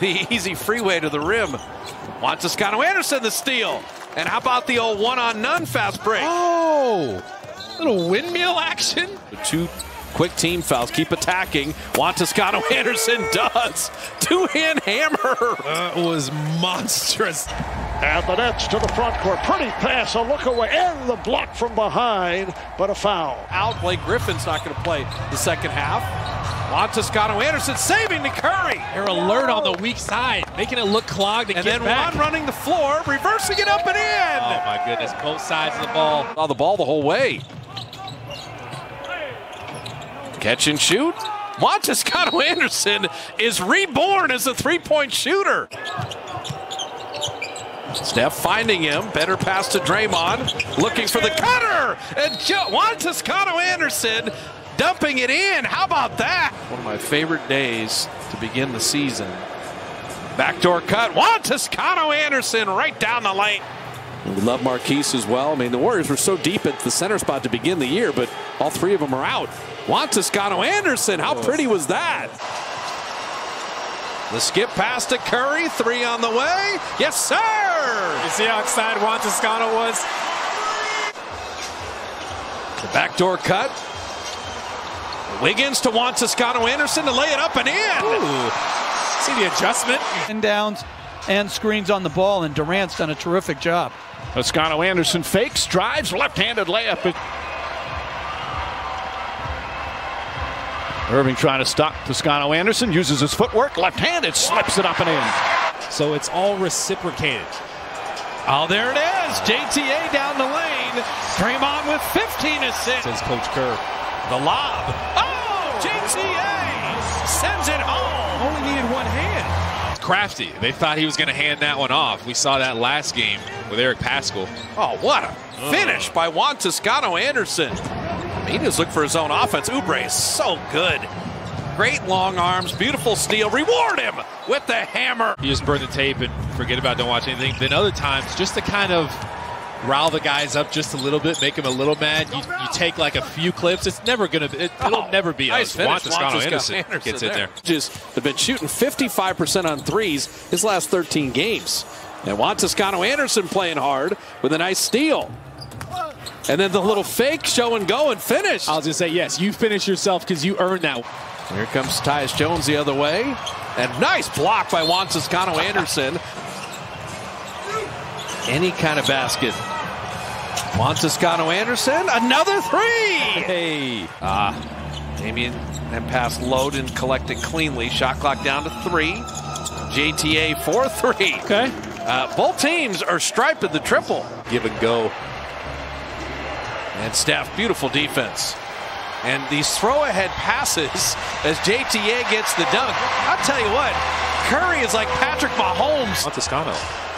the easy freeway to the rim. Juan Toscano Anderson the steal. And how about the old one on none fast break? Oh, little windmill action. The two quick team fouls. Keep attacking. Juan Toscano Anderson does. Two hand hammer. That was monstrous. And the Nets to the front court. Pretty pass, a look away, and the block from behind, but a foul. Out. Blake Griffin's not going to play the second half. Juan Toscano Anderson saving to Curry. They're alert on the weak side, making it look clogged. And then back. Juan running the floor, reversing it up and in. Oh my goodness, both sides of the ball. Saw the ball the whole way. Catch and shoot. Juan Toscano Anderson is reborn as a three-point shooter. Steph finding him. Better pass to Draymond. Looking for the cutter. And Juan Toscano Anderson dumping it in. How about that? One of my favorite days to begin the season. Backdoor cut. Juan Toscano Anderson right down the lane. We love Marquese as well. I mean, the Warriors were so deep at the center spot to begin the year, but all three of them are out. Juan Toscano Anderson, how pretty was that? The skip pass to Curry, three on the way. Yes, sir. You see how excited Juan Toscano was? The backdoor cut. Wiggins to Juan Toscano Anderson to lay it up and in. Ooh. See the adjustment? And downs and screens on the ball, and Durant's done a terrific job. Toscano Anderson fakes, drives, left-handed layup. Irving trying to stop Toscano Anderson, uses his footwork, left-handed, slips it up and in. So it's all reciprocated. Oh, there it is. JTA down the lane. Draymond with 15 assists. Says Coach Kerr. The lob. Oh, JTA sends it home. Only needed one hand. Crafty. They thought he was going to hand that one off. We saw that last game with Eric Paschall. Oh, what a oh. finish by Juan Toscano Anderson. He just looked for his own offense. Oubre is so good. Great long arms, beautiful steal. Reward him with the hammer. You just burn the tape and forget about don't watch anything. Then other times, just to kind of rile the guys up just a little bit, make them a little mad. You, you take like a few clips. It's never gonna. It, will Oh, never be nice us. finish. Juan Toscano Anderson, Anderson gets it there. there. Just have been shooting 55% on threes his last 13 games. And Juan Toscano Anderson playing hard with a nice steal. And then the little fake show and go and finish. I was gonna say yes. You finish yourself because you earned that. Here comes Tyus Jones the other way. And nice block by Juan Toscano Anderson. Any kind of basket. Juan Toscano Anderson, another three. Hey. Ah, Damion that pass low and collected cleanly. Shot clock down to three. JTA 4-3. Okay. Uh, both teams are striping the triple. Give and go. And Steph, beautiful defense. And these throw ahead passes as JTA gets the dunk. I'll tell you what, Curry is like Patrick Mahomes. Juan Toscano.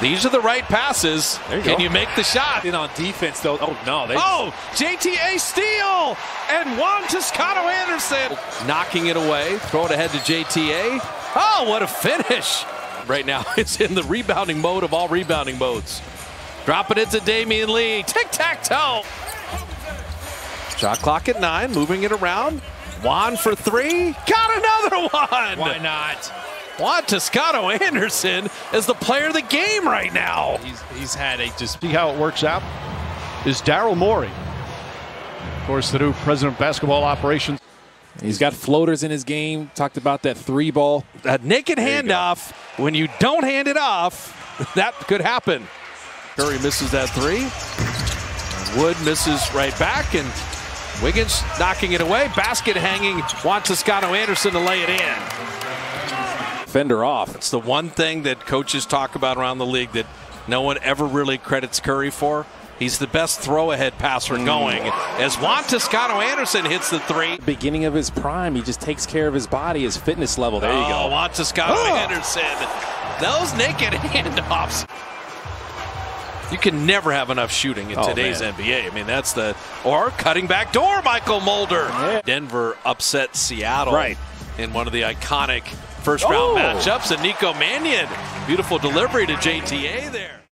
These are the right passes. you Can go. you make the shot? In on defense though. Oh no. They Oh, JTA steal! And Juan Toscano Anderson knocking it away. Throw it ahead to JTA. Oh, what a finish! Right now, it's in the rebounding mode of all rebounding modes. Dropping it to Damion Lee. Tic tac toe. Shot clock at nine, moving it around. Juan for three. Got another one. Why not? Juan Toscano Anderson is the player of the game right now. He's he's had a just See how it works out? Is Daryl Morey. Of course, the new president of basketball operations. He's got floaters in his game. Talked about that three ball. A naked handoff, when you don't hand it off, that could happen. Curry misses that three. Wood misses right back, and Wiggins knocking it away. Basket hanging. Juan Toscano Anderson to lay it in. Fender off. It's the one thing that coaches talk about around the league that no one ever really credits Curry for. He's the best throw ahead passer mm. going. As Juan Toscano Anderson hits the three. Beginning of his prime, he just takes care of his body, his fitness level. There you Oh, go. Juan Toscano Anderson. Those naked handoffs. You can never have enough shooting in Oh, today's man. NBA. I mean, that's the or cutting back door, Mychal Mulder. Denver upset Seattle Right. in one of the iconic first round Oh. matchups. And Nico Mannion, beautiful delivery to JTA there.